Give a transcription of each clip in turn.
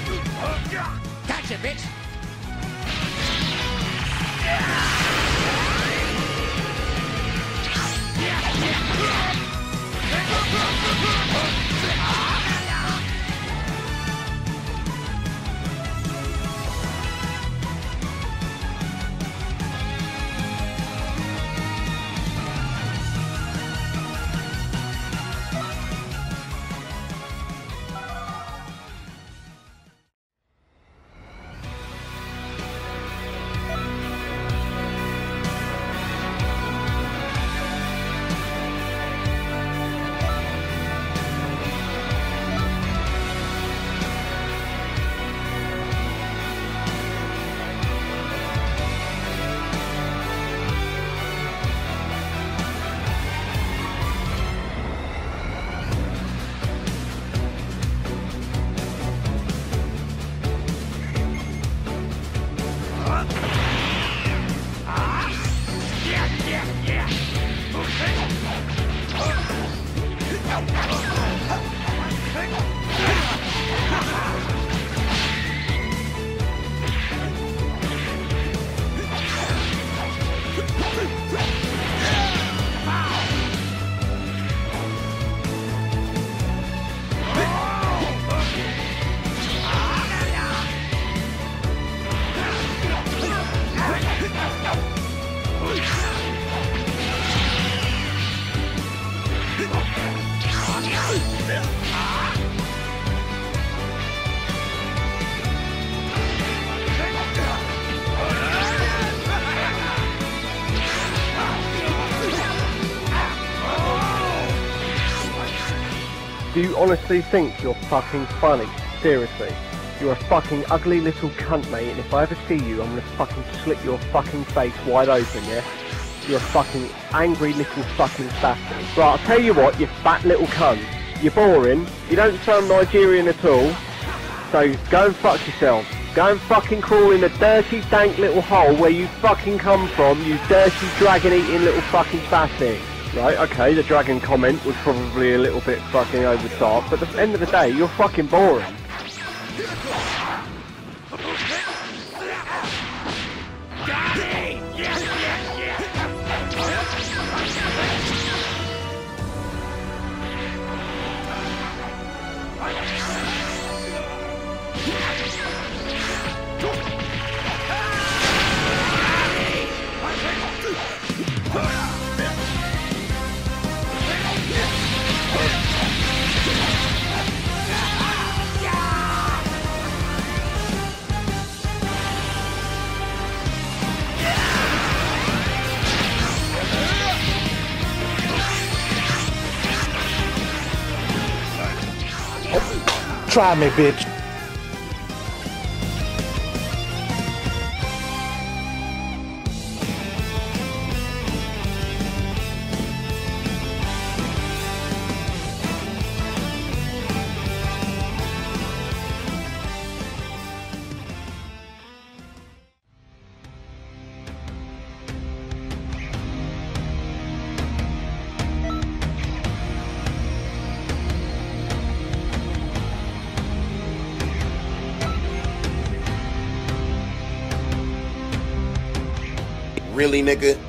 Gotcha, bitch! Do you honestly think you're fucking funny? Seriously. You're a fucking ugly little cunt, mate, and if I ever see you, I'm gonna fucking slit your fucking face wide open, yeah? You're a fucking angry little fucking bastard. Right, I'll tell you what, you fat little cunt. You're boring, you don't sound Nigerian at all, so go and fuck yourself. Go and fucking crawl in a dirty, dank little hole where you fucking come from, you dirty, dragon-eating little fucking bastard. Right, okay, the dragon comment was probably a little bit fucking over the top, but at the end of the day, you're fucking boring. Try me, bitch. Really, nigga?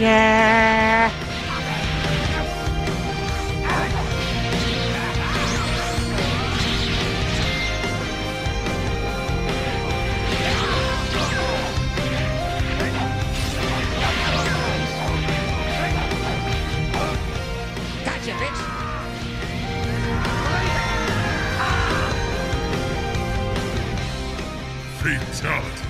Ready. Gotcha, bitch. Fatality.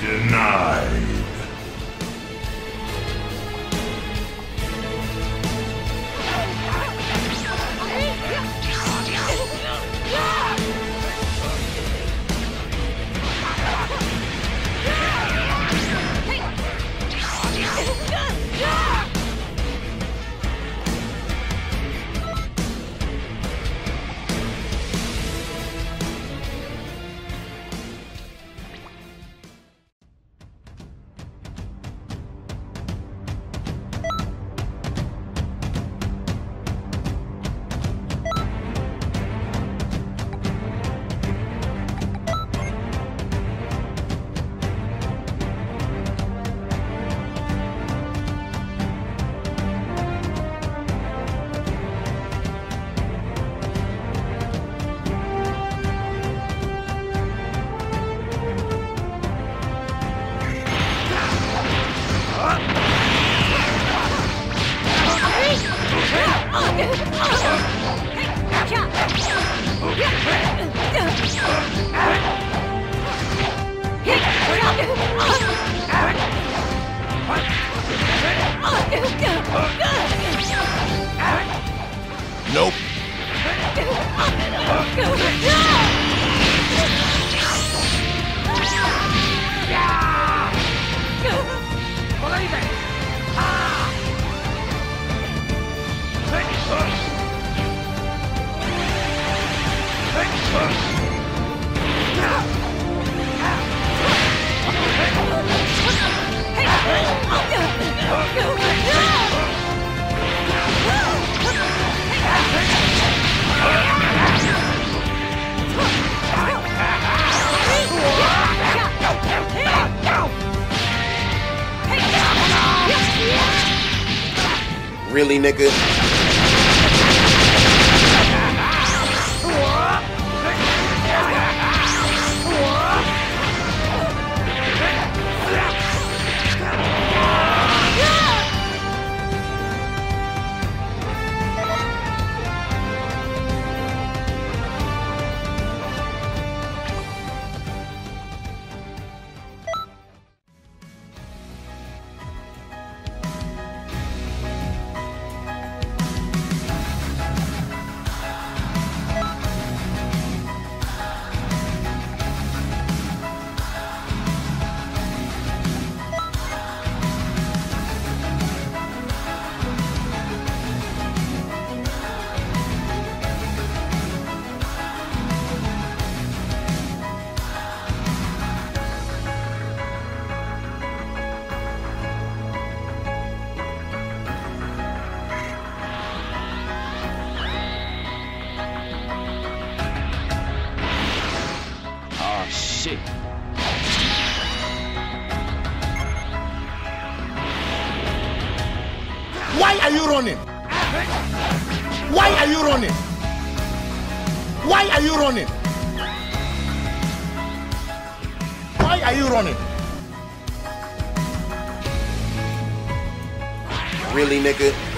Denied. Really, nigga? Why are you running? Why are you running? Why are you running? Why are you running? Really, nigga?